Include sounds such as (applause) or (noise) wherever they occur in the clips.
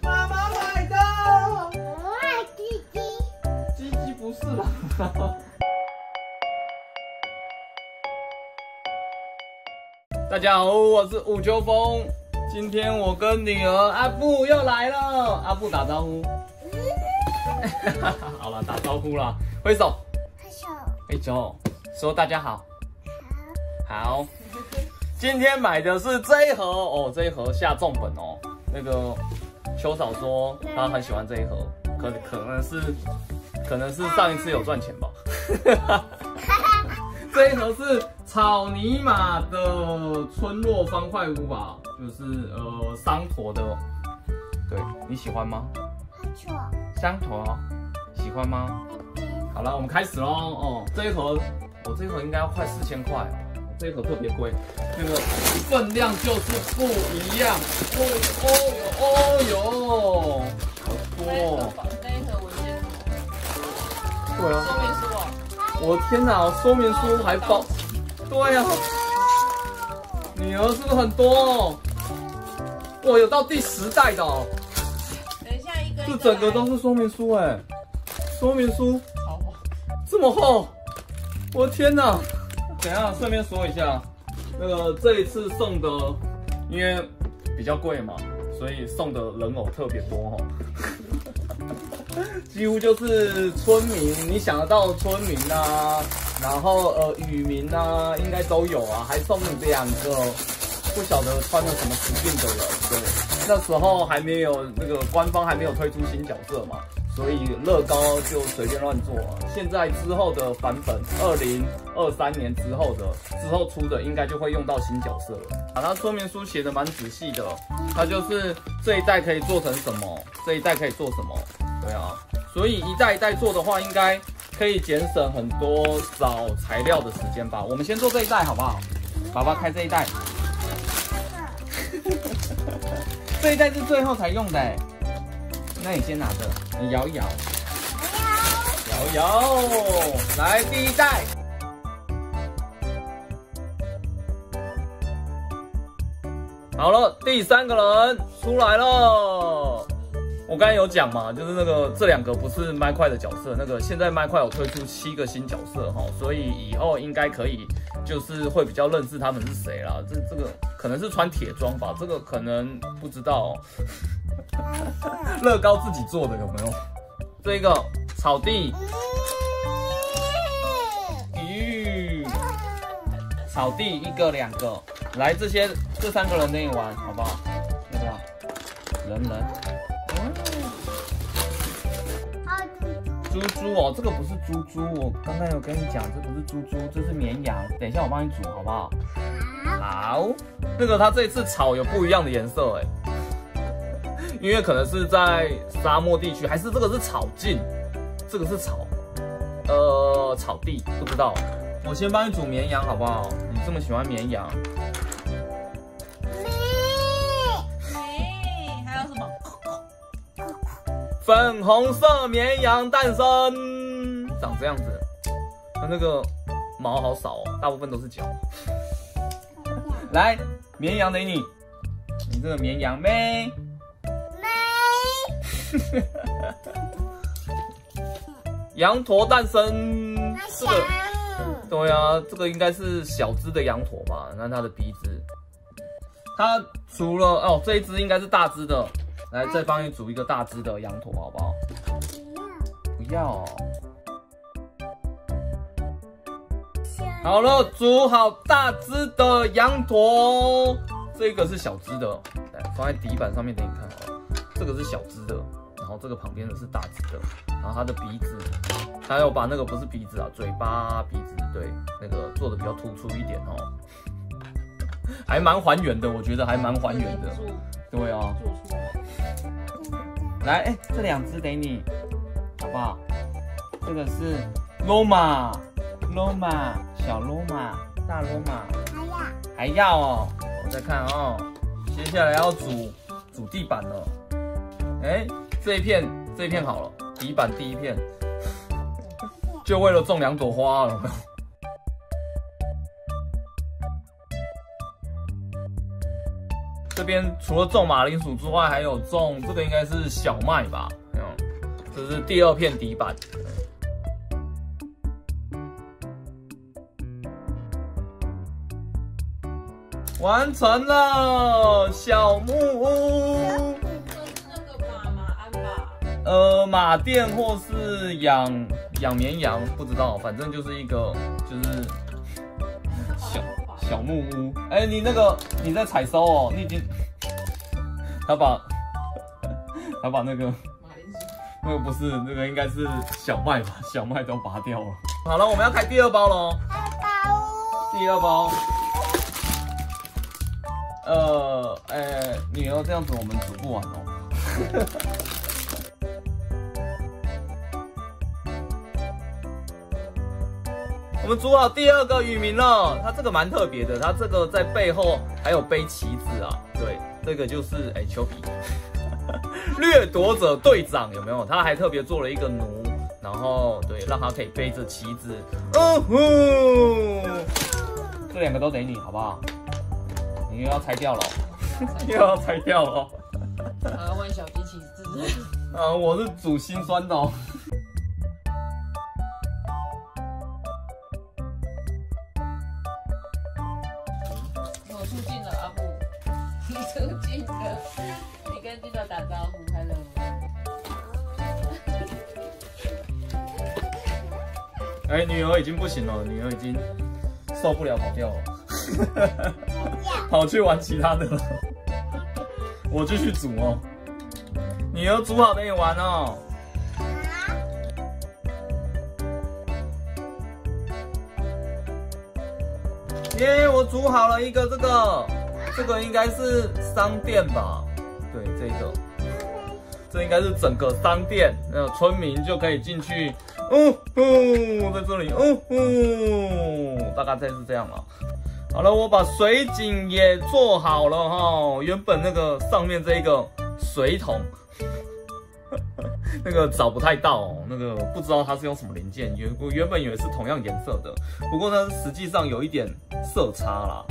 妈妈买的。我爱鸡鸡。鸡鸡不是啦。(laughs) 大家好，我是武秋风。今天我跟女儿阿布又来了，阿布打招呼。(laughs) 好了，打招呼了，挥手，挥手。挥手，说大家好。好。好，今天买的是这一盒哦，这一盒下重本哦。那个秋嫂说她很喜欢这一盒，可可能是可能是上一次有赚钱吧。(laughs) 这一盒是草泥马的村落方块屋吧，就是呃桑驼的，对你喜欢吗？拍手。桑驼喜欢吗？好了，我们开始喽哦，这一盒我、这一盒应该要快四千块哦，这一盒特别贵，那个分量就是不一样。哦哦哟哦哟，好多哦。那一盒文件对啊，说明书哦，我天哪，说明书还包，对啊，女儿是不是很多哦？哇，有到第十代的哦，等一下一个一这整个都是说明书哎，说明书好哦这么厚，我的天哪！(laughs) 等下，顺便说一下，那个这一次送的，因为比较贵嘛，所以送的人偶特别多哦。(laughs) 几乎就是村民，你想得到村民啊，然后呃渔民啊，应该都有啊，还送你两个不晓得穿了什么时令的人，对，那时候还没有那个官方还没有推出新角色嘛，所以乐高就随便乱做了。现在之后的版本，二零二三年之后的之后出的，应该就会用到新角色了。啊，它说明书写的蛮仔细的，它就是这一代可以做成什么，这一代可以做什么，对啊，所以一代一代做的话，应该可以节省很多找材料的时间吧。我们先做这一代好不好？爸爸开这一代，(laughs) 这一代是最后才用的哎。那你先拿着，你摇一摇，摇一摇，来第一袋。好了，第三个人出来了。我刚才有讲嘛，就是那个这两个不是麦块的角色，那个现在麦块有推出七个新角色哈，所以以后应该可以，就是会比较认识他们是谁啦。这这个可能是穿铁装吧，这个可能不知道、哦。乐高自己做的有没有？这个草地，咦，草地一个两个，来这些这三个人跟你玩好不好？要不要？人人。猪猪哦，这个不是猪猪，我刚刚有跟你讲，这不是猪猪，这是绵羊。等一下我帮你煮好不好？好。那个它这一次草有不一样的颜色哎，因为可能是在沙漠地区，还是这个是草茎，这个是草，呃，草地不知道。我先帮你煮绵羊好不好？你这么喜欢绵羊。粉红色绵羊诞生，长这样子，它那个毛好少哦，大部分都是脚。来，绵羊给你，你这个绵羊妹。没。羊驼诞生，这想个，对啊，这个应该是小只的羊驼吧？你看它的鼻子，它除了哦，这一只应该是大只的，来再帮你煮一个大只的羊驼好不好？不要哦、好了，煮好大只的羊驼，这个是小只的，来放在底板上面给你看。这个是小只的，然后这个旁边的是大只的，然后它的鼻子，还有把那个不是鼻子啊，嘴巴、鼻子对，那个做的比较突出一点哦，还蛮还原的，我觉得还蛮还原的。对啊。来，哎、这两只给你，好不好？这个是 Loma Loma 小 Loma 大 Loma，还要还要哦，我再看哦，接下来要煮煮地板了。哎，这一片这一片好了，底板第一片，就为了种两朵花了，这这边除了种马铃薯之外，还有种这个应该是小麦吧？嗯，这是第二片底板。完成了小木屋。马鞍吧？呃，马店或是养养绵羊，不知道，反正就是一个就是小小木屋。哎，你那个你在采收哦，你已经 (laughs) 他把 (laughs) 他把那个。那个不是那个应该是小麦吧？(laughs) 小麦都拔掉了。好了，我们要开第二包喽。二包第二包。呃，哎，你要这样子我们煮不完哦。我们煮好第二个雨民了，它这个蛮特别的，它这个在背后还有背旗子啊。对，这个就是哎丘比掠夺者队长有没有？他还特别做了一个奴，然后对，让他可以背着旗子。嗯呼，这两个都给你，好不好？你 (laughs) 又要拆掉了哦，又要拆掉了哦。啊，问小机器是呃，(laughs) 我是煮心酸的哦。哎，女儿已经不行了，女儿已经受不了跑掉了，(laughs) 跑去玩其他的了。我继续煮哦，女儿煮好给你玩哦。耶，我煮好了一个这个，这个应该是商店吧？对，这个，这应该是整个商店，那村民就可以进去。哦呼，在这里，哦哦，大概再是这样了。好了，我把水井也做好了哈。原本那个上面这一个水桶，(laughs) 那个找不太到，那个不知道它是用什么零件。原我原本以为是同样颜色的，不过呢，实际上有一点色差啦。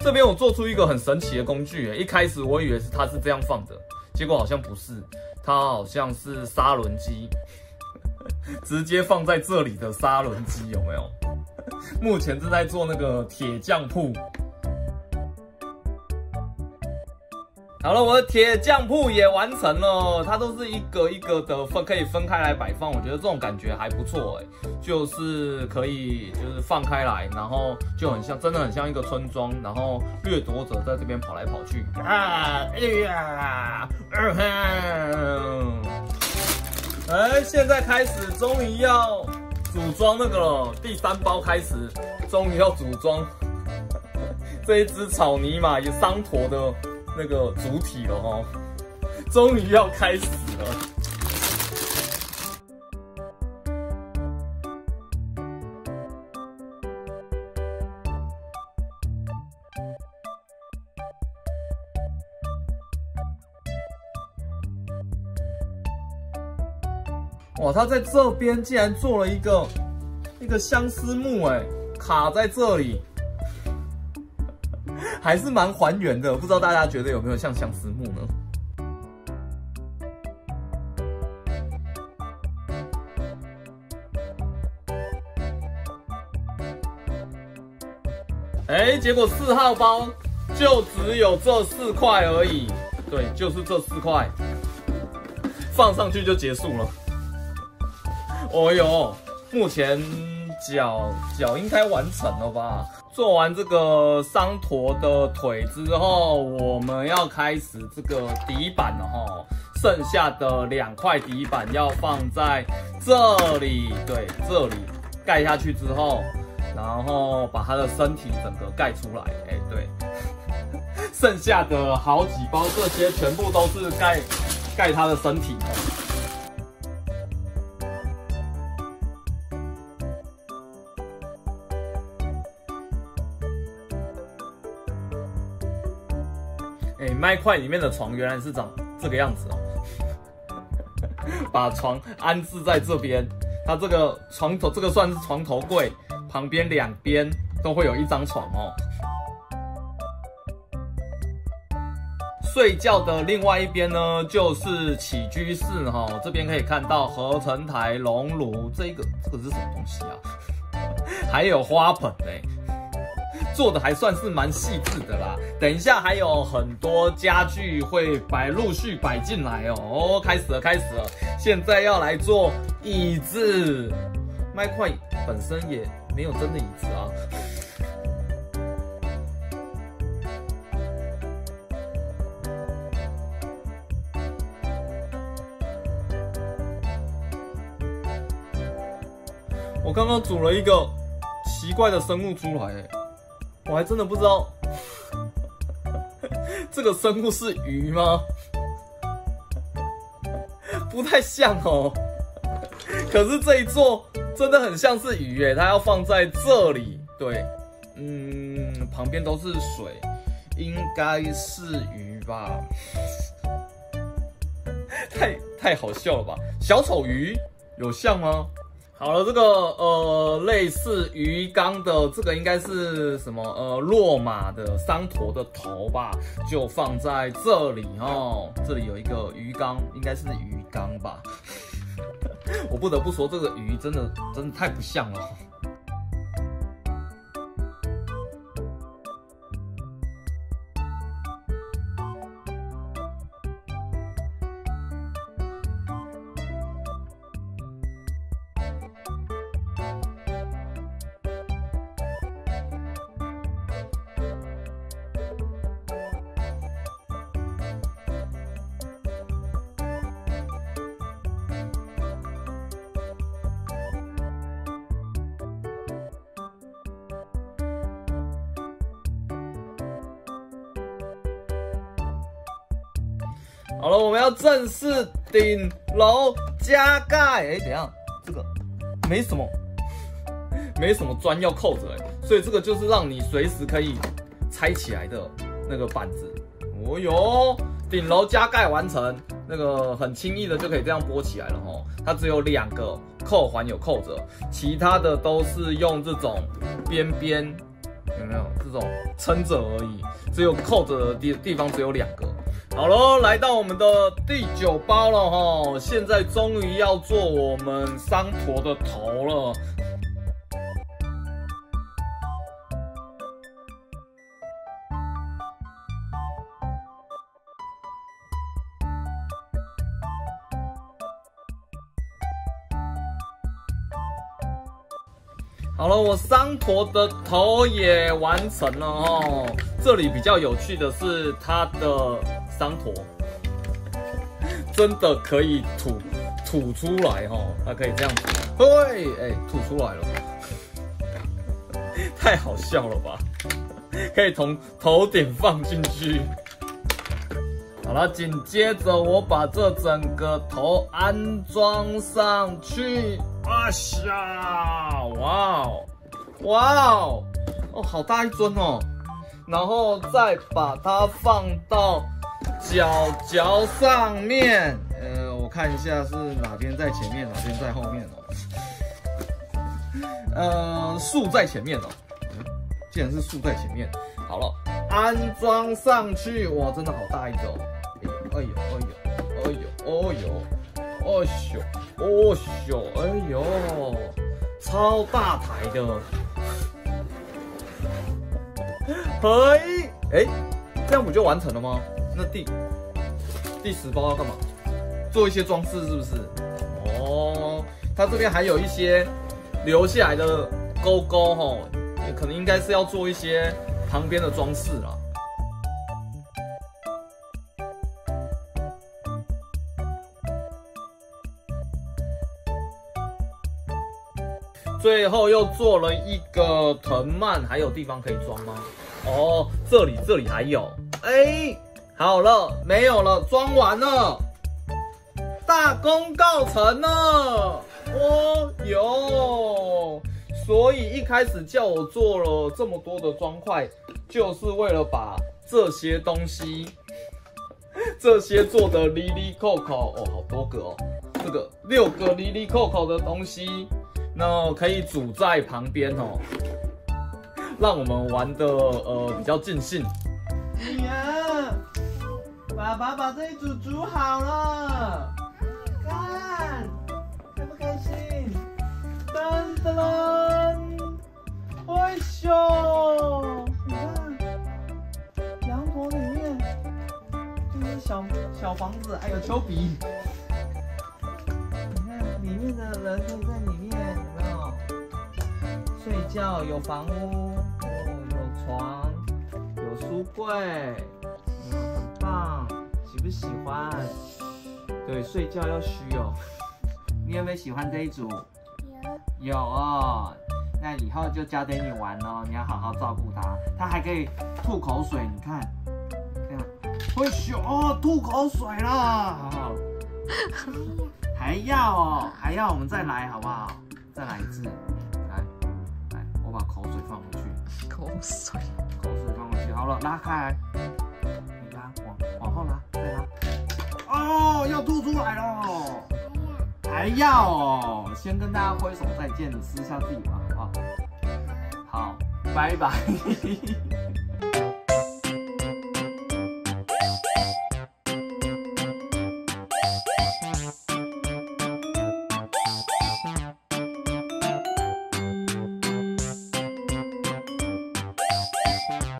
这边我做出一个很神奇的工具，一开始我以为是它是这样放的，结果好像不是，它好像是砂轮机。(laughs) 直接放在这里的砂轮机有没有？(laughs) 目前正在做那个铁匠铺。好了，我的铁匠铺也完成了，它都是一个一个的分，可以分开来摆放。我觉得这种感觉还不错哎，就是可以就是放开来，然后就很像，真的很像一个村庄，然后掠夺者在这边跑来跑去啊！哎呀，二哼。哎，现在开始，终于要组装那个了。第三包开始，终于要组装 (laughs) 这一只草泥马有桑驼的那个主体了哦，终于要开始了。他在这边竟然做了一个一个相思木，哎，卡在这里，(laughs) 还是蛮还原的。不知道大家觉得有没有像相思木呢？哎，结果四号包就只有这四块而已，对，就是这四块，放上去就结束了。哦哟，目前脚脚应该完成了吧？做完这个桑驼的腿之后，我们要开始这个底板了哈。剩下的两块底板要放在这里，对，这里盖下去之后，然后把它的身体整个盖出来。哎，对，(laughs) 剩下的好几包这些全部都是盖盖它的身体。哎，块里面的床原来是长这个样子哦。(laughs) 把床安置在这边，它这个床头，这个算是床头柜，旁边两边都会有一张床哦。睡觉的另外一边呢，就是起居室哈。这边可以看到合成台、熔炉，这个这个是什么东西啊？(laughs) 还有花盆哎，做的还算是蛮细致的啦。等一下还有很多家具会摆陆续摆进来哦。哦，开始了，开始了。现在要来做椅子，麦块本身也没有真的椅子啊。我刚刚煮了一个奇怪的生物出来，我还真的不知道 (laughs) 这个生物是鱼吗？不太像哦。可是这一座真的很像是鱼耶，它要放在这里。对，嗯，旁边都是水，应该是鱼吧？太太好笑了吧？小丑鱼有像吗？好了，这个呃类似鱼缸的这个应该是什么？呃，落马的桑驼的头吧，就放在这里哦。这里有一个鱼缸，应该是鱼缸吧。(laughs) 我不得不说，这个鱼真的真的太不像了。好了，我们要正式顶楼加盖。哎，等下，这个没什么，没什么砖要扣着哎，所以这个就是让你随时可以拆起来的那个板子。哦哟，顶楼加盖完成，那个很轻易的就可以这样拨起来了哈。它只有两个扣环有扣着，其他的都是用这种边边，有没有这种撑着而已？只有扣着的地地方只有两个。好了，来到我们的第九包了哈，现在终于要做我们桑驼的头了。好了，我桑驼的头也完成了哦。这里比较有趣的是它的。桑驼真的可以吐吐出来哈，它可以这样子，对，哎，吐出来了，(laughs) 太好笑了吧？可以从头顶放进去。好了，紧接着我把这整个头安装上去。啊呀，哇哦，哇哦，哦，好大一尊哦，然后再把它放到。角角上面，呃，我看一下是哪边在前面，哪边在后面哦。(laughs) 呃，树在前面哦，既然是树在前面，好了，安装上去，哇，真的好大一个哦。哎呦，哎呦，哎呦，哎呦，哦咻，哦咻，哎呦，超大台的。(laughs) 嘿，哎，这样不就完成了吗？那第第十包要干嘛？做一些装饰是不是？哦，它这边还有一些留下来的勾勾哈，也可能应该是要做一些旁边的装饰啦。最后又做了一个藤蔓，还有地方可以装吗？哦，这里这里还有，哎。好了，没有了，装完了，大功告成了。哦哟，所以一开始叫我做了这么多的砖块，就是为了把这些东西，(laughs) 这些做的离离扣扣哦，好多个哦，这个六个离离扣扣的东西，那可以煮在旁边哦，让我们玩的呃比较尽兴。爸爸把这一组煮好了，看，开不开心？噔噔噔，哎咻！你看，羊驼里面就是小小房子，还有丘比。你看里面的人可以在里面，有没有？睡觉有房屋，有床，有书柜，喜不喜欢？对，睡觉要虚哦。(laughs) 你有没有喜欢这一组？有有哦，那以后就交给你玩哦，你要好好照顾它。它还可以吐口水，你看，看，会咻哦，吐口水啦，好好，还要哦，还要，我们再来好不好？再来一次，来，来，我把口水放回去，口水。口水放回去，好了，拉开来，哦，要吐出来了。还要哦，先跟大家挥手再见，私下自己玩好不好？好，拜拜。